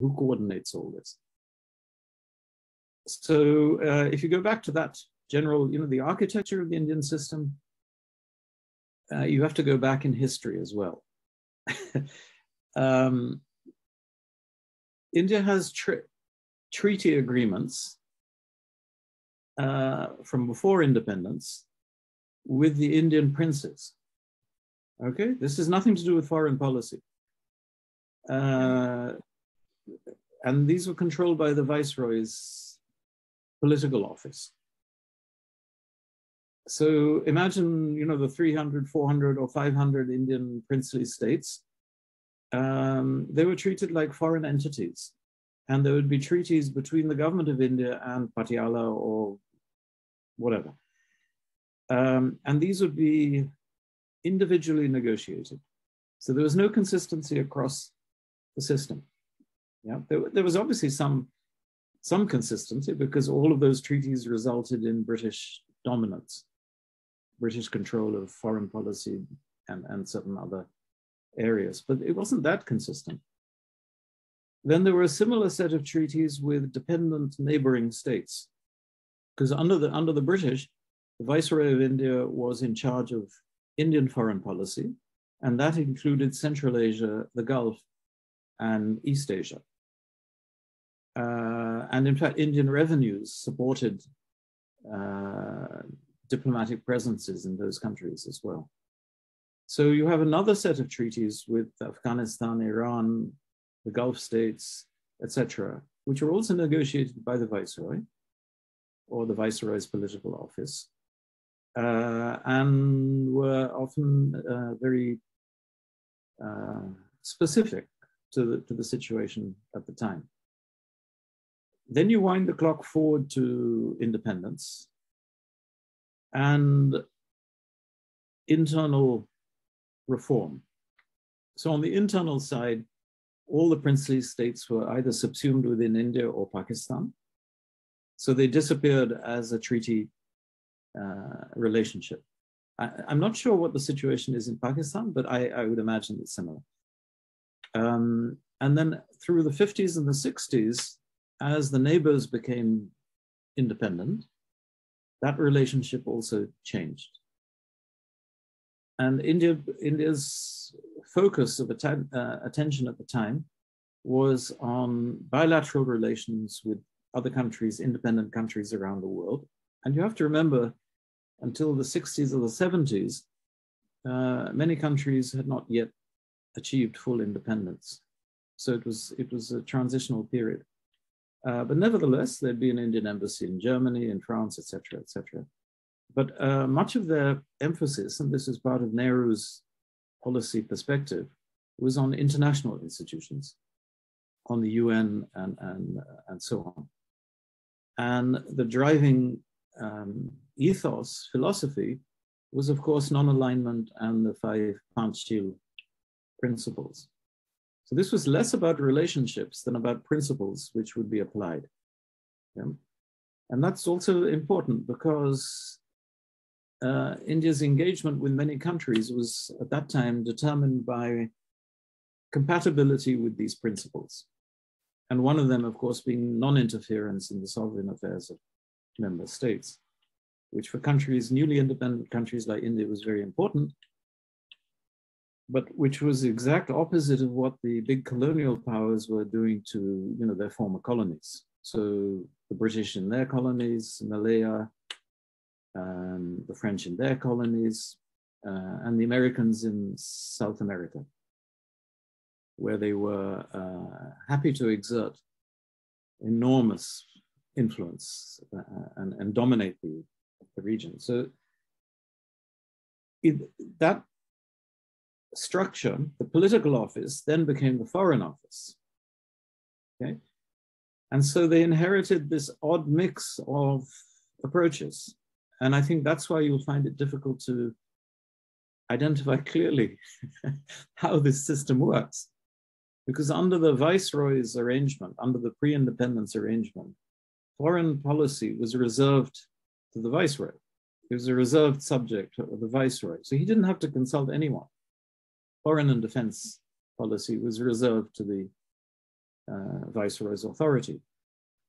Who coordinates all this? So uh, if you go back to that general, you know, the architecture of the Indian system, uh, you have to go back in history as well. um, India has treaty agreements uh, from before independence with the Indian princes. Okay, this has nothing to do with foreign policy. Uh, and these were controlled by the viceroy's political office. So imagine, you know, the 300, 400 or 500 Indian princely states. Um, they were treated like foreign entities. And there would be treaties between the government of India and Patiala or whatever. Um, and these would be individually negotiated. So there was no consistency across the system. Yeah, there, there was obviously some, some consistency because all of those treaties resulted in British dominance, British control of foreign policy and, and certain other areas, but it wasn't that consistent. Then there were a similar set of treaties with dependent neighboring states, because under the, under the British, the Viceroy of India was in charge of Indian foreign policy, and that included Central Asia, the Gulf, and East Asia. Uh, and in fact, Indian revenues supported uh, diplomatic presences in those countries as well. So you have another set of treaties with Afghanistan, Iran, the Gulf states, etc., which are also negotiated by the viceroy or the viceroy's political office uh, and were often uh, very uh, specific to the, to the situation at the time. Then you wind the clock forward to independence and internal reform. So on the internal side, all the princely states were either subsumed within India or Pakistan. So they disappeared as a treaty uh, relationship. I, am not sure what the situation is in Pakistan, but I, I would imagine it's similar. Um, and then through the 50s and the 60s, as the neighbors became independent, that relationship also changed. And India, India's focus of atten uh, attention at the time was on bilateral relations with other countries, independent countries around the world. And you have to remember until the 60s or the 70s, uh, many countries had not yet achieved full independence. So it was, it was a transitional period. Uh, but nevertheless, there'd be an Indian embassy in Germany, in France, etc., etc. But uh, much of their emphasis, and this is part of Nehru's policy perspective, was on international institutions, on the UN and, and, uh, and so on. And the driving um, ethos, philosophy, was of course non-alignment and the five principles. So this was less about relationships than about principles which would be applied. Yeah? And that's also important because uh, India's engagement with many countries was at that time determined by compatibility with these principles. And one of them, of course, being non-interference in the sovereign affairs of member states, which for countries, newly independent countries like India was very important, but which was the exact opposite of what the big colonial powers were doing to you know, their former colonies. So the British in their colonies, Malaya, um, the French in their colonies, uh, and the Americans in South America, where they were uh, happy to exert enormous influence uh, and, and dominate the, the region. So it, that structure, the political office, then became the foreign office. Okay, and so they inherited this odd mix of approaches, and I think that's why you'll find it difficult to identify clearly how this system works. Because under the viceroy's arrangement, under the pre-independence arrangement, foreign policy was reserved to the viceroy. It was a reserved subject of the viceroy. So he didn't have to consult anyone. Foreign and defense policy was reserved to the uh, viceroy's authority.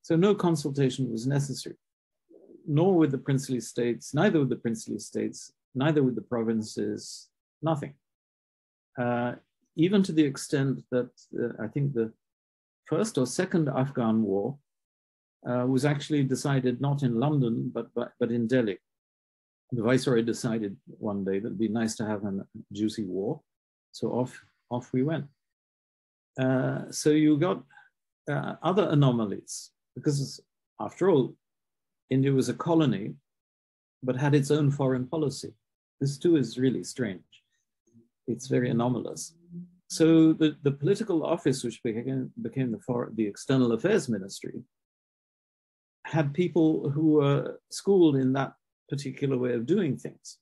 So no consultation was necessary, nor with the princely states, neither with the princely states, neither with the provinces, nothing. Uh, even to the extent that uh, I think the first or second Afghan war uh, was actually decided not in London, but, but, but in Delhi. The viceroy decided one day that it'd be nice to have a juicy war. So off, off we went. Uh, so you got uh, other anomalies because after all, India was a colony, but had its own foreign policy. This too is really strange. It's very anomalous. So the, the political office, which became, became the, for, the External Affairs Ministry, had people who were schooled in that particular way of doing things.